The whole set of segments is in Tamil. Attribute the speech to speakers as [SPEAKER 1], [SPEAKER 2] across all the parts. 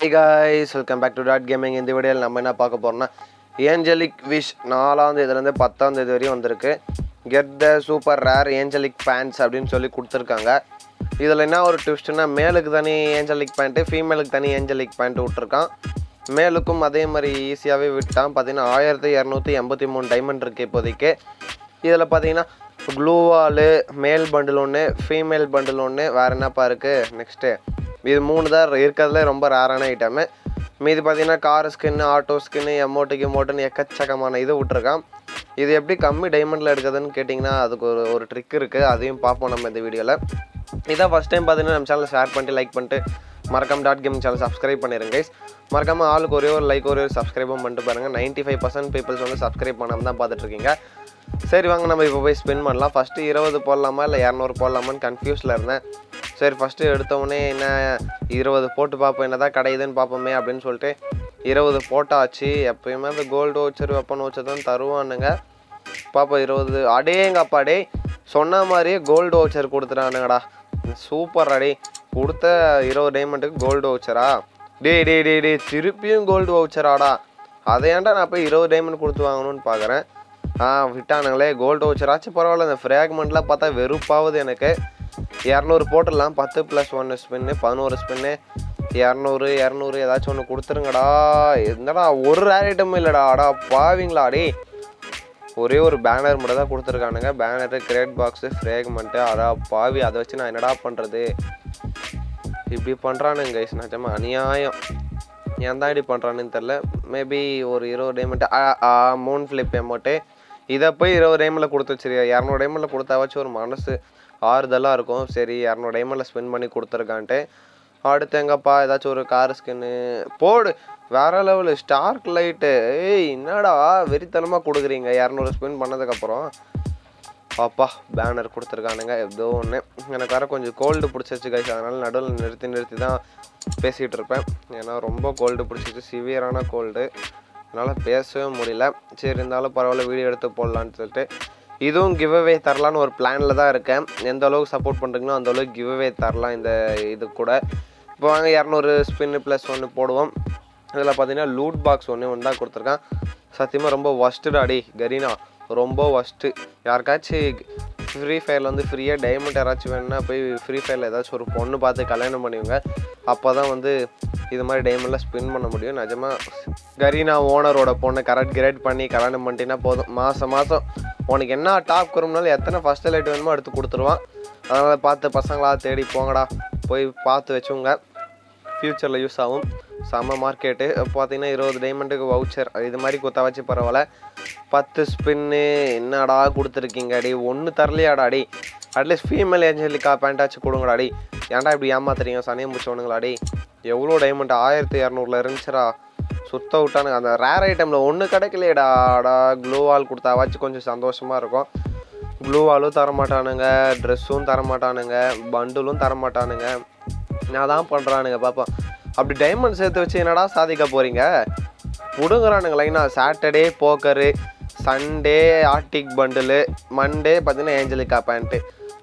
[SPEAKER 1] Hey guys welcome back to dot gaming இந்த வீடியோவில் நம்ம என்ன பார்க்க போகிறோம்னா ஏஞ்சலிக் விஷ் நாலாம் தேதியிலேருந்து பத்தாம் தேதி வரையும் வந்திருக்கு. Get the super rare angelic pants அப்படின்னு சொல்லி கொடுத்துருக்காங்க. இதில் என்ன ஒரு ட்விஸ்ட்னா மேலுக்கு தனி ஏஞ்சலிக் பேண்ட்டு ஃபீமேலுக்கு தனி ஏஞ்சலிக் பேண்ட் விட்ருக்கான் மேலுக்கும் அதே மாதிரி ஈஸியாகவே விட்டான். பார்த்தீங்கன்னா ஆயிரத்தி இரநூத்தி எண்பத்தி மூணு டைமண்ட் இருக்குது இப்போதைக்கு. இதில் பார்த்தீங்கன்னா க்ளூவாலு மேல் பண்டில் ஒன்று ஃபீமேல் பண்டில் ஒன்று வேறு என்னப்பா இருக்குது நெக்ஸ்ட்டு இது மூணு தான் இருக்கிறதுல ரொம்ப ரேரான ஐட்டமு மீதி பார்த்தீங்கன்னா கார் ஸ்கின்னு ஆட்டோ ஸ்கின்னு எமோட்டுக்கு எமோட்டுன்னு எக்கச்சக்கமான இது விட்ருக்கான் இது எப்படி கம்மி டைமண்டில் எடுக்கிறதுன்னு கேட்டிங்கன்னா அதுக்கு ஒரு ஒரு ட்ரிக் இருக்குது அதையும் பார்ப்போம் நம்ம இந்த வீடியோவில் இதான் ஃபஸ்ட் டைம் பார்த்தீங்கன்னா நம்ம சேனலை ஷேர் பண்ணிட்டு லைக் பண்ணிட்டு மறக்காம டாட் கேம் சேனல் சப்ஸ்கிரைப் பண்ணிடுங்க கைஸ் மறக்காமல் ஆளுக்கு ஒரே ஒரு லைக் ஒரே ஒரு சப்ஸ்கிரைபும் பண்ணிட்டு பாருங்கள் நைன்ட்டி ஃபைவ் பர்சன்ட் பீப்புள்ஸ் வந்து சப்ஸ்கிரைப் பண்ணாமல் தான் பார்த்துட்டு இருக்கீங்க சரி வாங்க நம்ம இப்போ போய் ஸ்பெண்ட் பண்ணலாம். ஃபஸ்ட்டு இருபது போடலாமா இல்லை இரநூறு போடலாமான்னு கன்ஃபியூஸில் இருந்தேன். சரி ஃபஸ்ட்டு எடுத்தவொடனே என்ன இருபது போட்டு பார்ப்போம் என்ன தான் கிடையுதுன்னு பார்ப்போமே அப்படின்னு சொல்லிட்டு இருபது போட்டாச்சு. எப்பயுமே அந்த கோல்டு வச்சர் வெப்பன் வச்சர் தான் தருவானுங்க. பாப்பா இருபது. அடேங்கப்பா டே சொன்ன மாதிரியே கோல்டு வச்சர் கொடுத்துட்டானுங்கடா. சூப்பர் அடே கொடுத்த இருபது டைமண்டுக்கு கோல்டு வச்சரா டே டே டே டே திருப்பியும் கோல்டு வவுச்சராடா அதை ஏன்டா நான் போய் இருபது டைமண்ட் கொடுத்து வாங்கணும்னு பார்க்குறேன் ஆ விட்டானுங்களே கோல்டு வவுச்சராச்சும் பரவாயில்ல. இந்த ஃப்ராக்மெண்ட்லாம் பார்த்தா வெறுப்பாகுது எனக்கு. இரநூறு போட்டுடலாம். பத்து ப்ளஸ் ஒன்று ஸ்பின்னு பதினோரு ஸ்பின்னு இரநூறு இரநூறு ஏதாச்சும் ஒன்று கொடுத்துருங்கடா. என்னடா ஒரு ரேர் ஐட்டம் இல்லைடா. அடா பாவீங்களா? டே ஒரே ஒரு பேனர் மட்டும் தான் கொடுத்துருக்கானுங்க. பேனரு கிரேட் பாக்ஸு ஃப்ரேக்மெண்ட்டு அடா பாவி அதை வச்சு நான் என்னடா பண்ணுறது இப்படி பண்ணுறானுங்க கைஸ் நிஜமாக அநியாயம். ஏன் தான் இப்படி பண்ணுறானுன்னு தெரில மேபி ஒரு இருபது டைமண்ட் மூன் ஃப்ளிப் எமௌண்ட்டு இதை போய் இருபது டைமில் கொடுத்து வச்சிருக்கா இரநூறு டைமில் கொடுத்தாவாச்சும் ஒரு மனசு. ஆறுதலாக இருக்கும். சரி இரநூறு டைமண்டில் ஸ்பெண்ட் பண்ணி கொடுத்துருக்கான்ட்டு. அடுத்து எங்கப்பா ஏதாச்சும் ஒரு கார் ஸ்கின்னு போடு. வேற லெவலு ஸ்டார்க் லைட்டு ஏய் என்னடா வெறித்தனமாக கொடுக்குறீங்க. இரநூறு ஸ்பெண்ட் பண்ணதுக்கப்புறம் அப்பா பேனர் கொடுத்துருக்கானுங்க. ஏதோ ஒன்று எனக்கு வேறு கொஞ்சம் கோல்டு பிடிச்சிருச்சு கைஸ் அதனால் நடுவில் நிறுத்தி நிறுத்தி தான் பேசிகிட்டு இருப்பேன். ஏன்னா ரொம்ப கோல்டு பிடிச்சிச்சு சிவியரான கோல்டு என்னால் பேசவே முடியல. சரி இருந்தாலும் பரவாயில்ல வீடியோ எடுத்து போடலான்னு சொல்லிட்டு இதுவும் கிவ் அவே தரலான்னு ஒரு பிளானில் தான் இருக்கேன். எந்த அளவுக்கு சப்போர்ட் பண்ணுறீங்களோ அந்த அளவுக்கு கிவ் அவே தரலாம் இந்த இது கூட. இப்போ வாங்க இரநூறு ஸ்பின்னு ப்ளஸ் ஒன்று போடுவோம். இதில் பார்த்தீங்கன்னா லூட் பாக்ஸ் ஒன்று ஒன்று தான் கொடுத்துருக்கான். சத்தியமாக ரொம்ப ஒஸ்ட்டு அடி கரீனா. ரொம்ப ஒஸ்ட்டு யாருக்காச்சும் ஃப்ரீ ஃபயரில் வந்து ஃப்ரீயாக டைமண்ட் யாராச்சும் வேணும்னா போய் ஃப்ரீ ஃபயரில் ஏதாச்சும் ஒரு பொண்ணு பார்த்து கல்யாணம் பண்ணுவீங்க அப்போ தான் வந்து இது மாதிரி டைமெல்லாம் ஸ்பின் பண்ண முடியும். நிஜமாக கரீனா ஓனரோட பொண்ணை கரெக்ட் கிரேட் பண்ணி கல்யாணம் பண்ணிட்டீங்கன்னா போதும். மாதம் மாதம் உனக்கு என்ன டாப் குறும்னாலும் எத்தனை ஃபஸ்ட் லைட் வேணுமோ எடுத்து கொடுத்துருவான். அதனால் பார்த்து பசங்களா தேடி போங்கடா. போய் பார்த்து வச்சுங்க ஃப்யூச்சரில் யூஸ் ஆகும். செம்ம மார்க்கெட்டு பார்த்தீங்கன்னா இருபது டைமண்டுக்கு வவுச்சர் இது மாதிரி குத்த வச்சு பரவாயில்ல. பத்து ஸ்பின்னு என்னடா கொடுத்துருக்கீங்க அடி ஒன்று தரலையாடா அடி அட்லீஸ்ட் ஃபீமேல் ஏஞ்சலிக்கா பேண்டாச்சும் கொடுங்கடா அடி ஏன்டா இப்படி ஏமாத்துறீங்க? சனியம் முடிச்சவனுங்களா அடி எவ்வளோ டைமண்ட் ஆயிரத்தி இரநூறுல இருந்துச்சுடா. சுத்த விட்டானுங்க. அந்த ரேர் ஐட்டமில் ஒன்று கிடைக்கலையேடாடா க்ளூவால் கொடுத்தாவாச்சும் கொஞ்சம் சந்தோஷமாக இருக்கும். க்ளூவாலும் தரமாட்டானுங்க. ட்ரெஸ்ஸும் தரமாட்டானுங்க. பண்டிலும் தரமாட்டானுங்க. நான் தான் பண்ணுறானுங்க பார்ப்போம் அப்படி டைமண்ட் சேர்த்து வச்சு என்னடா சாதிக்க போகிறீங்க விடுங்கிறானுங்க லைனாக Saturday poker Sunday Arctic bundle Monday பார்த்தீங்கன்னா ஏஞ்சலிக்கா பேண்ட்டு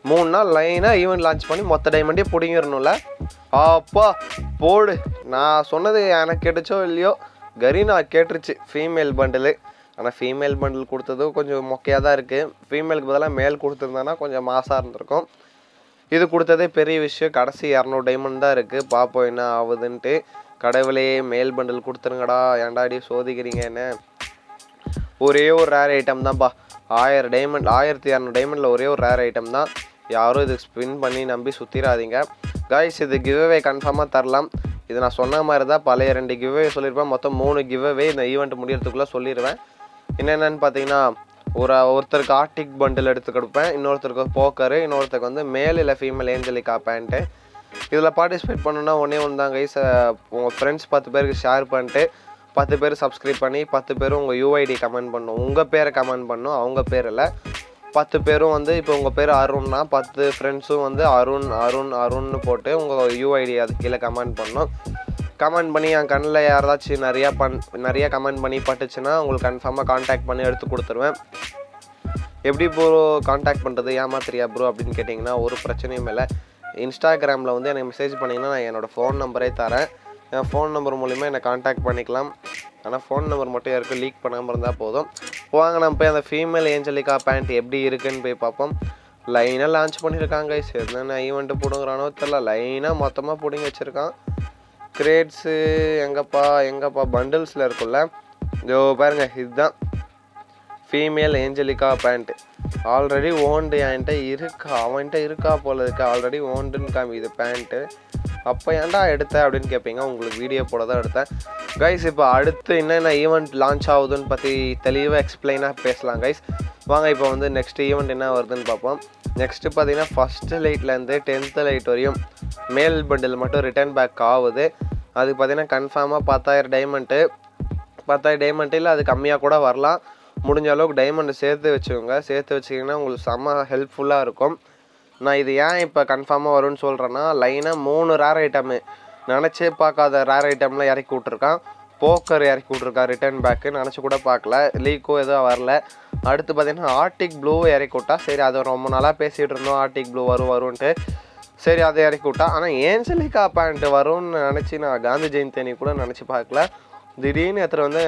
[SPEAKER 1] மூணு நாள் லைனாக ஈவெண்ட் லான்ச் பண்ணி மொத்த டைமண்டே பிடிங்கிடணும்ல? அப்பா போடு. நான் சொன்னது எனக்கு கேட்டுச்சோ இல்லையோ கரீனா கேட்டுருச்சு ஃபீமேல் பண்டிலு ஆனால் ஃபீமேல் பண்டில் கொடுத்ததும் கொஞ்சம் மொக்கையாக தான் இருக்குது ஃபீமேலுக்கு பதிலாக மேல் கொடுத்துருந்தானா கொஞ்சம் மாசாக இருந்திருக்கும். இது கொடுத்ததே பெரிய விஷயம். கடைசி இரநூறு டைமண்ட் தான் இருக்குது பார்ப்போம் என்ன ஆகுதுன்ட்டு. கடவுளே மேல் பண்டில் கொடுத்துருங்கடா. ஏன்டாடி சோதிக்கிறீங்க என்ன ஒரே ஒரு ரேர் ஐட்டம் தான்ப்பா ஆயிரம் டைமண்ட் ஆயிரத்தி இரநூறு டைமண்டில் ஒரே ஒரு ரேர் ஐட்டம் தான். யாரும் இதுக்கு ஸ்பின் பண்ணி நம்பி சுற்றிடாதீங்க காய்ஸ் இது கிவ்அவே கன்ஃபார்மாக தரலாம். இது நான் சொன்ன மாதிரி தான் பழைய ரெண்டு கிவ்வே சொல்லியிருப்பேன். மொத்தம் மூணு கிவ்வே இந்த ஈவெண்ட் முடியறதுக்குள்ளே சொல்லிடுவேன் என்னென்னு பார்த்தீங்கன்னா ஒரு ஒருத்தருக்கு ஆர்டிக் பண்டில் எடுத்து கொடுப்பேன். இன்னொருத்தருக்கு போக்கரு இன்னொருத்தருக்கு வந்து மேல் இல்லை ஃபீமேல் ஏஞ்சலிக்கா பேண்ட்டு இதில் பார்ட்டிசிபேட் பண்ணணுன்னா ஒன்றே ஒன்று தான் கைஸ் உங்கள் ஃப்ரெண்ட்ஸ் பத்து பேருக்கு ஷேர் பண்ணிட்டு பத்து பேர் சப்ஸ்கிரைப் பண்ணி பத்து பேரும் உங்கள் யூஐடி கமெண்ட் பண்ணணும். உங்கள் பேரை கமெண்ட் பண்ணணும். அவங்க பேரில் பத்து பேரும் வந்து இப்போ உங்கள் பேர் அருண்னா பத்து ஃப்ரெண்ட்ஸும் வந்து அருண் அருண் அருண்னு போட்டு உங்கள் யூஐடி அது கீழே கமெண்ட் பண்ணணும் கமெண்ட் பண்ணி என் கண்ணில் யாராச்சும் நிறையா பண் நிறையா கமெண்ட் பண்ணி பட்டுச்சுன்னா உங்களுக்கு கன்ஃபார்மாக காண்டாக்ட் பண்ணி எடுத்து கொடுத்துருவேன். எப்படி ப்ரோ காண்டாக்ட் பண்ணுறது ஏமாத்திரியா ப்ரோ அப்படின்னு கேட்டிங்கன்னா ஒரு பிரச்சனையும் இல்லை. இன்ஸ்டாகிராமில் வந்து எனக்கு மெசேஜ் பண்ணிங்கன்னா நான் என்னோடய ஃபோன் நம்பரே தரேன். என் ஃபோன் நம்பர் மூலிமா என்னை காண்டாக்ட் பண்ணிக்கலாம். ஆனால் ஃபோன் நம்பர் மட்டும் யாருக்கும் லீக் பண்ணாமல் இருந்தால் போதும். வாங்க நம்ம போய் அந்த ஃபீமேல் ஏஞ்சலிக்கா பேண்ட் எப்படி இருக்குன்னு போய் பார்ப்போம். லைனாக லான்ச் பண்ணியிருக்காங்க guys. என்னென்ன ஈவெண்ட்டு பிடுங்குறானோ தெரில லைனாக மொத்தமாக பிடுங்கி வச்சுருக்கான். கிரேட்ஸு எங்கப்பா எங்கப்பா பண்டில்ஸில் இருக்குல்ல இதோ பாருங்க இதுதான். ஃபீமேல் ஏஞ்சலிக்கா பேண்ட்டு ஆல்ரெடி ஓண்டு என்கிட்ட இருக்கா? அவன்கிட்ட இருக்கா போல இருக்கு. ஆல்ரெடி ஓண்டுன்னு இது பேண்ட்டு அப்போ ஏன்டா எடுத்த அப்படின்னு கேட்பீங்க உங்களுக்கு வீடியோ போட தான் எடுத்தேன். கைஸ் இப்போ அடுத்து என்னென்ன ஈவெண்ட் லான்ச் ஆகுதுன்னு பற்றி தெளிவாக எக்ஸ்பிளைனாக பேசலாம் கைஸ் வாங்க இப்போ வந்து நெக்ஸ்ட் ஈவெண்ட் என்ன வருதுன்னு பார்ப்போம். நெக்ஸ்ட்டு பார்த்தீங்கன்னா ஃபஸ்ட்டு லைட்லேருந்து டென்த்து லைட் வரையும் மேல் பண்டில் மட்டும் ரிட்டர்ன் பேக் ஆகுது. அது பார்த்தீங்கன்னா கன்ஃபார்மாக பத்தாயிரம் டைமண்ட்டு பத்தாயிரம் டைமண்ட் இல்லை அது கம்மியாக கூட வரலாம். முடிஞ்ச அளவுக்கு டைமண்ட் சேர்த்து வச்சுக்கோங்க. சேர்த்து வச்சிங்கன்னா உங்களுக்கு செம்ம ஹெல்ப்ஃபுல்லாக இருக்கும். நான் இது ஏன் இப்போ கன்ஃபார்மாக வரும்னு சொல்கிறேன்னா லைனாக மூணு ரேர் ஐட்டமு நினச்சே பார்க்காத ரேர் ஐட்டம்லாம் இறக்கி விட்ருக்கான் போக்கர் இறக்கி விட்ருக்கா ரிட்டர்ன் பேக்கு நினச்சி கூட பார்க்கல. லீக்கோ எதுவும் வரல. அடுத்து பார்த்தீங்கன்னா ஆர்டிக் ப்ளூ இறக்கி விட்டா சரி அதை ரொம்ப நாளாக பேசிகிட்டு இருந்தோம். ஆர்டிக் ப்ளூ வரும் வரும்ன்ட்டு. சரி அதை இறக்கி விட்டா. ஆனால் ஏஞ்சலிக்கா பேண்ட் வரும்னு நினச்சி நான் காந்தி ஜெயந்தி அன்னைக்கு கூட நினச்சி பார்க்கல. திடீர்னு எத்தனை வந்து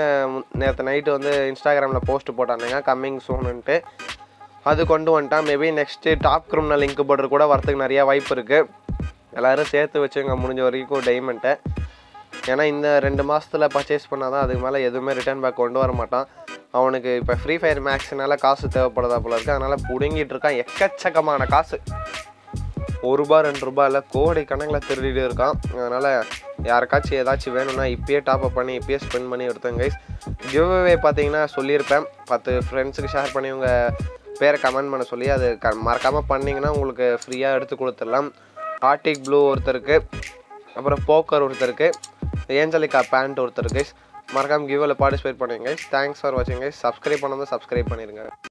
[SPEAKER 1] நேற்று நைட்டு வந்து இன்ஸ்டாகிராமில் போஸ்ட் போட்டானுங்க கம்மிங் சூனுன்ட்டு அது கொண்டு வந்துட்டான் maybe next top criminal link border கூட வரத்துக்கு நிறையா வாய்ப்பு இருக்குது எல்லோரும் சேர்த்து வச்சுங்க முடிஞ்ச வரைக்கும் டைமண்ட்டை ஏன்னா இந்த ரெண்டு மாதத்தில் பர்ச்சேஸ் பண்ணால் தான் அதுக்கு மேலே எதுவுமே ரிட்டர்ன் பேக் கொண்டு வர மாட்டான். அவனுக்கு இப்போ ஃப்ரீ ஃபயர் மேக்ஸ்னால காசு தேவைப்படுதா போல இருக்குது அதனால் பிடுங்கிட்டு இருக்கான். எக்கச்சக்கமான காசு. ஒரு ரூபா ரெண்டு ரூபா இல்லை கோடி கணக்கில் திருடிட்டு இருக்கான். அதனால் யாருக்காச்சும் ஏதாச்சும் வேணும்னா இப்பயே டாப்அப் பண்ணி இப்பயே ஸ்பெண்ட் பண்ணி எடுத்தேன் கைஸ் கிவ்அவே பார்த்தீங்கன்னா சொல்லியிருப்பேன். பத்து ஃப்ரெண்ட்ஸுக்கு ஷேர் பண்ணி உங்கள் பேரை கமெண்ட் பண்ண சொல்லி அது க மறக்காமல் பண்ணிங்கன்னா உங்களுக்கு ஃப்ரீயாக எடுத்து கொடுத்துடலாம். ஆர்டிக் ப்ளூ ஒருத்தருக்கு அப்புறம் போக்கர் ஒருத்தருக்கு ஏஞ்சலிக்கா பேண்ட் ஒருத்தருக்கு மறக்காமல் கிவ்வில் பார்ட்டிசிபேட் பண்ணுங்க தேங்க்ஸ் ஃபார் வாட்சிங் சப்ஸ்கிரைப் பண்ணாமல் சப்ஸ்கிரைப் பண்ணிடுங்க